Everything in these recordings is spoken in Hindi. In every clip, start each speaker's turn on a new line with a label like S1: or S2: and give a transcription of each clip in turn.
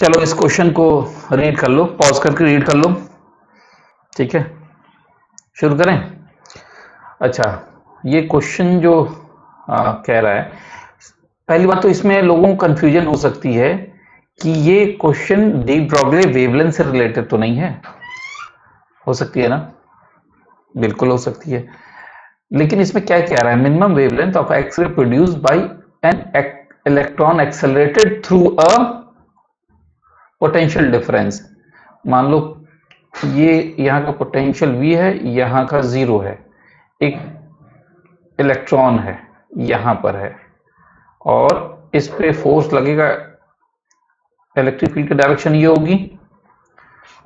S1: चलो इस क्वेश्चन को रीड कर लो पॉज करके रीड कर लो। ठीक है? शुरू करें? अच्छा ये क्वेश्चन जो आ, कह रहा है पहली बात तो इसमें लोगों को कंफ्यूजन हो सकती है कि ये क्वेश्चन डी ब्रॉगले वेवलेंथ से रिलेटेड तो नहीं है। हो सकती है ना? बिल्कुल हो सकती है। लेकिन इसमें क्या कह रहा है? Minimum wavelength of x ray produce by an electron accelerated through a potential difference मान लो ये यहाँ का पोटेंशियल v है, यहाँ का ज़ीरो है। एक इलेक्ट्रॉन है, यहाँ पर है। और इस पे फोर्स लगेगा इलेक्ट्रिक फ़ील्ड की डायरेक्शन ये होगी।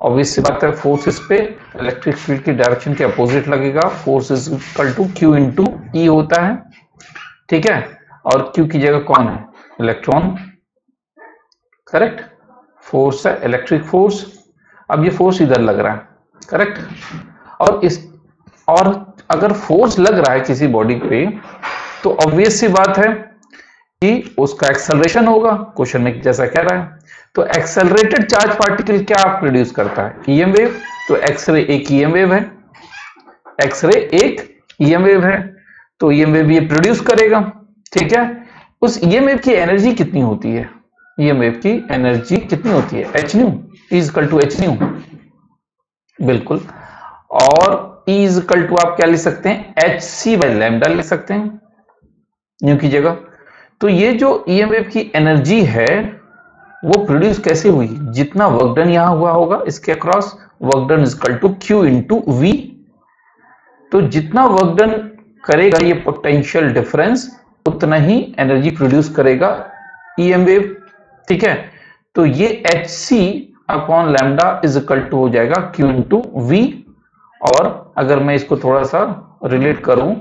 S1: ऑब्वियस बात है फोर्स इस पे इलेक्ट्रिक फ़ील्ड की डायरेक्शन के अपोजिट लगेगा। Force is equal to q into e होता है। ठीक है? और क्यू की जगह कौन है? इलेक्ट्रॉन करेक्ट फोर्स है इलेक्ट्रिक फोर्स अब ये फोर्स इधर लग रहा है करेक्ट और इस, और अगर फोर्स लग रहा है किसी बॉडी पे तो ऑब्वियस सी बात है कि उसका एक्सेलरेशन होगा। क्वेश्चन में जैसा कह रहा है। तो एक्सेलरेटेड चार्ज पार्टिकल क्या प्रोड्यूस करता है? ईएम वेव तो एक्सरे एक ईएम वेव है। एक्सरे एक ईएम वेव है। तो ईएम वेव ये प्रोड्यूस करेगा। ठीक है? उस ईएम वेव की एनर्जी कितनी होती है? ईएम वेव की एनर्जी कितनी होती है? H nu is equal to h nu बिल्कुल। और E इजकल टू आप क्या लिख सकते हैं? एच सी बाई लैमडा लिख सकते हैं। न्यू की जगह तो ये जो ई एम वेव की एनर्जी है, वो प्रोड्यूस कैसे हुई? जितना वर्क डन यहाँ हुआ होगा, इसके across work done is equal to q into V तो जितना वर्क डन करेगा ये पोटेंशियल डिफरेंस उतना ही एनर्जी प्रोड्यूस करेगा ई एम वेव ठीक है? तो ये h c upon lambda is equal to हो जाएगा क्यू इंटू वी और अगर मैं इसको थोड़ा सा रिलेट करूँ,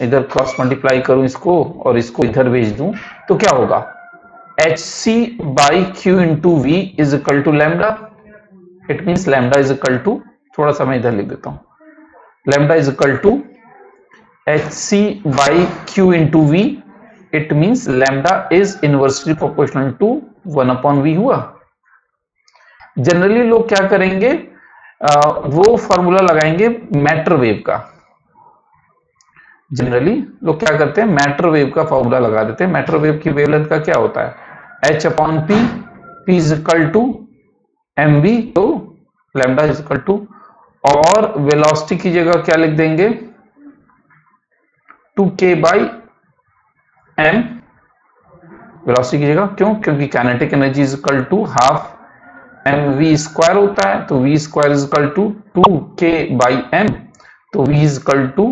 S1: इधर क्रॉस मल्टीप्लाई करूँ इसको और इसको इधर भेज दूँ तो क्या होगा? H c by q into V is equal to lambda it means lambda is equal to थोड़ा सा मैं इधर लिख देता हूँ। Lambda is equal to h c by q into V it means lambda is inversely proportional to one upon V हुआ। जनरली लोग क्या करेंगे आ, वो फॉर्मूला लगाएँगे मैटर वेव का। जनरली लोग क्या करते हैं मैटर वेव का फॉर्मूला लगा देते हैं। मैटर वेव की वेवलेंथ का क्या होता है? H upon p p is equal to m v तो लैमडा इजकल टू और वेलोसिटी की जगह क्या लिख देंगे? To k by M velocity की जगह क्यों? क्योंकि kinetic energy is equal to half m v square होता है तो v square is equal to two k by m तो v is equal to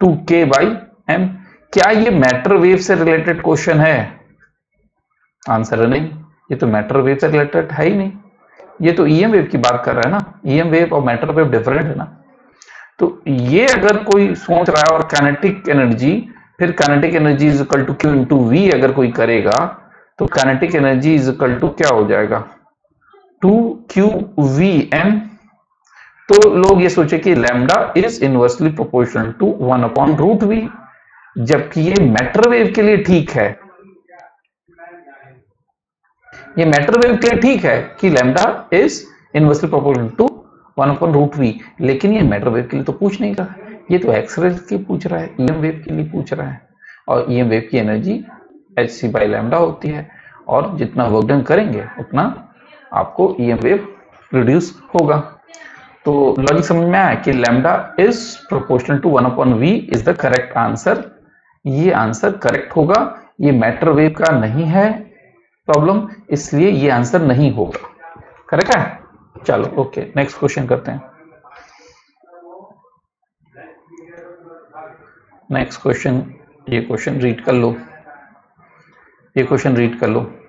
S1: two k by m क्या ये मैटर वेव से रिलेटेड क्वेश्चन है? आंसर है नहीं। ये तो मैटर वेव से रिलेटेड है ही नहीं। ये तो ईएम वेव की बात कर रहा है ना। ईएम वेव और मैटर वेव डिफरेंट है ना। तो ये अगर कोई सोच रहा है और कैनेटिक एनर्जी फिर kinetic energy is equal to q into V अगर कोई करेगा तो kinetic energy is equal to क्या हो जाएगा? टू क्यू वी एम तो लोग ये सोचे कि lambda is inversely proportional to one upon root V जबकि ये मैटर वेव के लिए ठीक है। ये मैटर वेव के लिए ठीक है कि lambda is inversely proportional to one upon root V लेकिन ये मैटर वेव के लिए तो पूछ नहीं रहा ये तो एक्सरे के पूछ रहा है ईएम वेव के लिए पूछ रहा है। और ईएम वेव की energy h c by lambda होती है। और जितना वर्क डन करेंगे, उतना आपको ईएम वेव रिड्यूस होगा। तो लॉजिक समझ में आया कि lambda is proportional to one upon V is the correct answer ये आंसर करेक्ट होगा। ये मैटर वेव का नहीं है प्रॉब्लम इसलिए ये आंसर नहीं होगा। करेक्ट है? चलो ओके नेक्स्ट क्वेश्चन करते हैं। नेक्स्ट क्वेश्चन ये क्वेश्चन रीड कर लो। ये क्वेश्चन रीड कर लो।